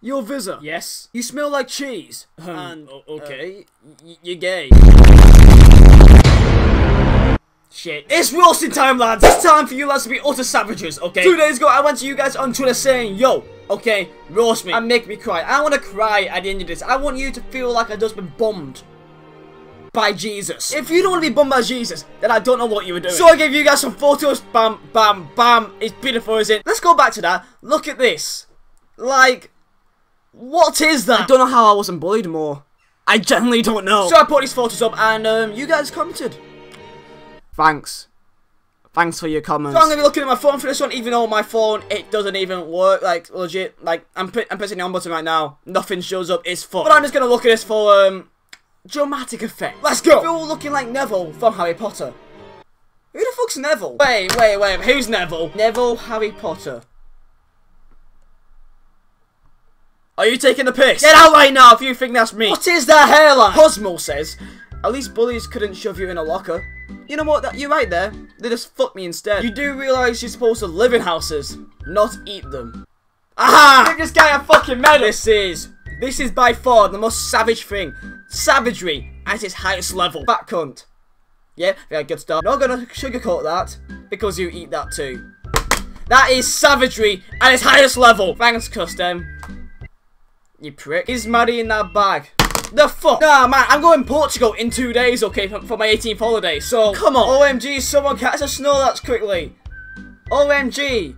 Your Vizeh. Yes. You smell like cheese. Um, and okay. y- you're gay. Shit. It's roasting time, lads. It's time for you lads to be utter savages, okay? Two days ago, I went to you guys on Twitter saying, yo, Okay, roast me. and make me cry. I want to cry at the end of this. I want you to feel like I've just been bombed by Jesus. If you don't want to be bummed by Jesus, then I don't know what you were doing. So I gave you guys some photos. Bam, bam, bam. It's beautiful, isn't it? Let's go back to that. Look at this. Like, what is that? I don't know how I wasn't bullied more. I genuinely don't know. So I put these photos up and um, you guys commented. Thanks. Thanks for your comments. So I'm gonna be looking at my phone for this one, even though my phone it doesn't even work. Like legit, like I'm I'm pressing the on button right now. Nothing shows up. It's full. But I'm just gonna look at this for um dramatic effect. Let's go. You're all looking like Neville from Harry Potter. Who the fuck's Neville? Wait, wait, wait. Who's Neville? Neville Harry Potter. Are you taking the piss? Get out right now if you think that's me. What is that hairline? Cosmo says, at least bullies couldn't shove you in a locker. You know what? That, you're right there. They just fucked me instead. You do realise you're supposed to live in houses, not eat them. Aha! Give this guy a fucking medal. This is, this is by far the most savage thing. Savagery at its highest level. Fat cunt. Yeah, yeah, good stuff. Not gonna sugarcoat that because you eat that too. That is savagery at its highest level. Thanks, custom. You prick. Is Maddie in that bag? The fuck? Nah, man, I'm going Portugal in two days, okay, for, for my 18th holiday. So, come on. OMG, someone catch a Snorlax quickly. OMG.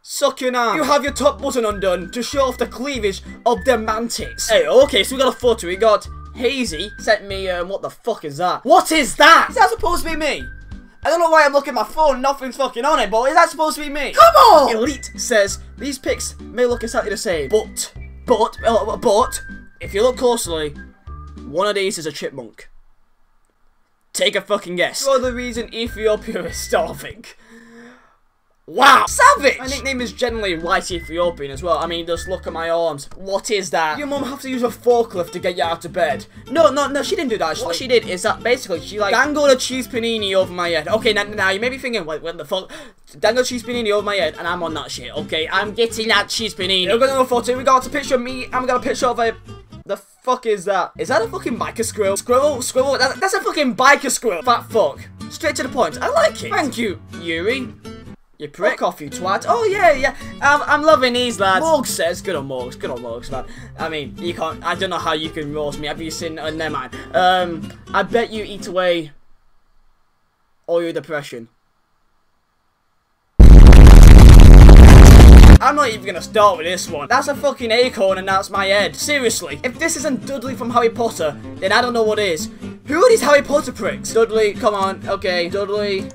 Suck your arm. You have your top button undone to show off the cleavage of the mantis. Hey, okay, so we got a photo. We got Hazy sent me, um, what the fuck is that? What is that? Is that supposed to be me? I don't know why I'm looking at my phone, nothing's fucking on it, but is that supposed to be me? Come on! Elite says, these pics may look exactly the same, but, but, but, if you look closely, one of these is a chipmunk. Take a fucking guess. You're the reason Ethiopia is starving. Wow! Savage! My nickname is generally White Ethiopian as well. I mean, just look at my arms. What is that? Your mum have to use a forklift to get you out of bed. No, no, no, she didn't do that. What she did is that basically she like dangled a cheese panini over my head. Okay, now, now you may be thinking, wait, what the fuck? Dangled cheese panini over my head, and I'm on that shit. Okay, I'm getting that cheese panini. We're gonna go photo. We got a picture of me, and we got a picture of a. The fuck is that? Is that a fucking biker squirrel? Squirrel? Squirrel? That, that's a fucking biker squirrel. Fat fuck. Straight to the point. I like it. Thank you, Yuri. You prick off, you twat. Oh, yeah, yeah. I'm, I'm loving these, lads. Morgs says, good on Morgs, good on Morgs, man. I mean, you can't, I don't know how you can roast me. Have you seen, uh, never mind. Um, I bet you eat away all your depression. I'm not even gonna start with this one. That's a fucking acorn and that's my head. Seriously, if this isn't Dudley from Harry Potter, then I don't know what is. Who are these Harry Potter pricks? Dudley, come on. Okay, Dudley.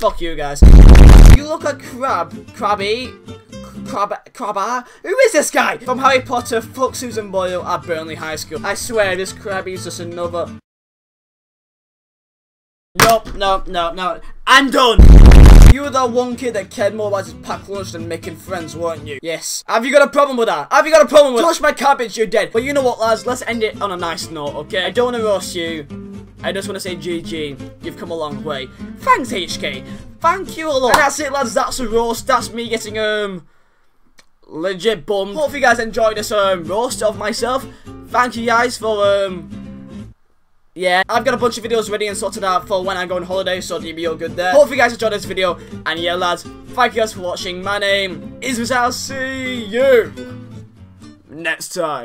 Fuck you guys. You look like Crabbe. Crabby. Crabbe. Crabber? Who is this guy? From Harry Potter, fuck Susan Boyle at Burnley High School. I swear this Crabby is just another. Nope, no, no, no. I'm done! You were the one kid that cared more about his packed lunch than making friends, weren't you? Yes. Have you got a problem with that? Have you got a problem with Touch my cabbage, you're dead. But you know what, lads? Let's end it on a nice note, okay? I don't want to roast you. I just want to say GG. You've come a long way. Thanks, HK. Thank you a lot. And that's it, lads. That's a roast. That's me getting, um... Legit bummed. Hope you guys enjoyed this, um, roast of myself. Thank you guys for, um... Yeah, I've got a bunch of videos ready and sorted out for when I go on holiday, so you'll be all good there. Hope you guys enjoyed this video, and yeah, lads, thank you guys for watching. My name is Rizal. See you next time.